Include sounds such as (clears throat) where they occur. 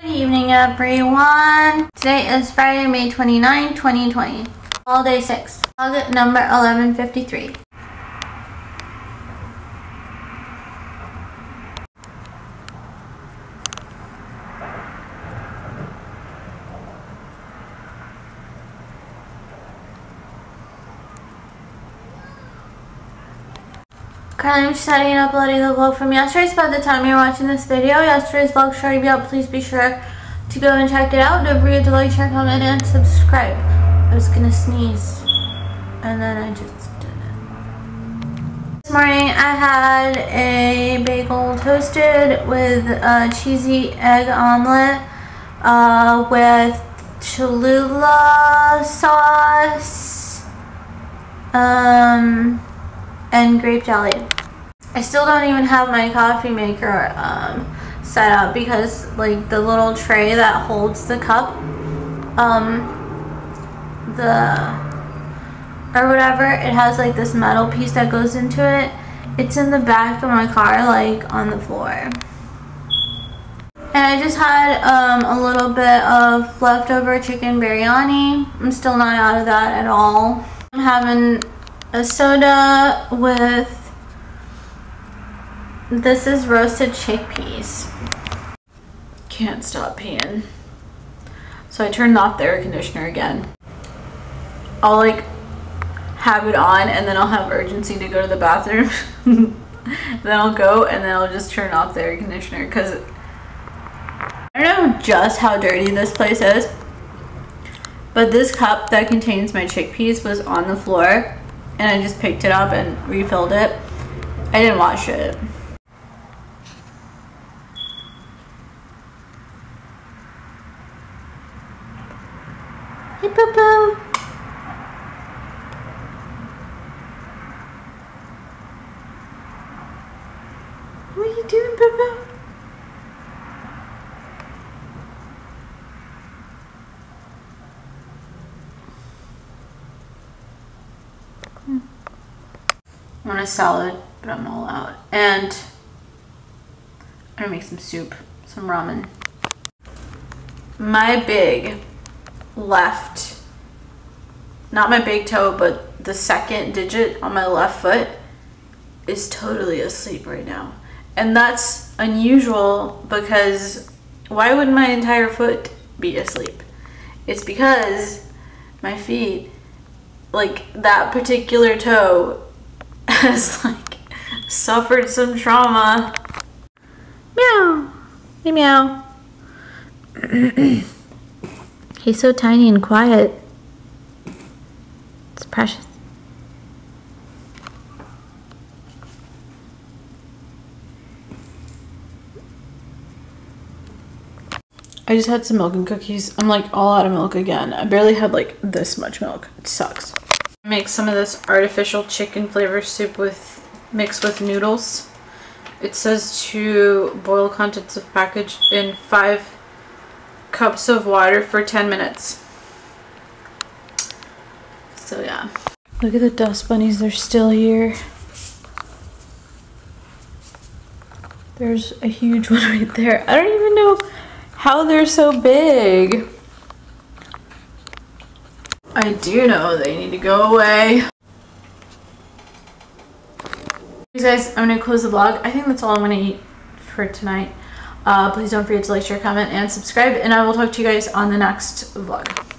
Good evening everyone. Today is Friday, May 29, 2020. All day 6. Log number 1153. Currently I'm setting and uploading the vlog from yesterday's by the time you're watching this video. Yesterday's vlog should already be up. Please be sure to go and check it out. Don't forget to like, share, comment, and subscribe. I was gonna sneeze and then I just did it. This morning I had a bagel toasted with a cheesy egg omelet uh, with Cholula sauce. Um, and grape jelly. I still don't even have my coffee maker um, set up because like the little tray that holds the cup, um, the, or whatever, it has like this metal piece that goes into it. It's in the back of my car, like on the floor. And I just had um, a little bit of leftover chicken biryani. I'm still not out of that at all. I'm having a soda with this is roasted chickpeas. Can't stop peeing. So I turned off the air conditioner again. I'll like have it on and then I'll have urgency to go to the bathroom. (laughs) Then I'll go and then I'll just turn off the air conditioner because I don't know just how dirty this place is but this cup that contains my chickpeas was on the floor and I just picked it up and refilled it. I didn't wash it. Hey, Poo Poo. What are you doing, Poo Poo? I want a salad, but I'm all out. And I'm gonna make some soup, some ramen. My big left, not my big toe, but the second digit on my left foot is totally asleep right now. And that's unusual because why would my entire foot be asleep? It's because my feet, like that particular toe has (laughs) like suffered some trauma. Meow. Hey meow. (clears throat) He's so tiny and quiet. It's precious. I just had some milk and cookies. I'm like all out of milk again. I barely had like this much milk. It sucks. Make some of this artificial chicken flavor soup with mixed with noodles. It says to boil contents of package in five cups of water for 10 minutes. So yeah. Look at the dust bunnies, they're still here. There's a huge (laughs) one right there. I don't even know how they're so big. I do know they need to go away. You guys, I'm gonna close the vlog. I think that's all I'm gonna eat for tonight. Uh, please don't forget to like, share, comment, and subscribe, and I will talk to you guys on the next vlog.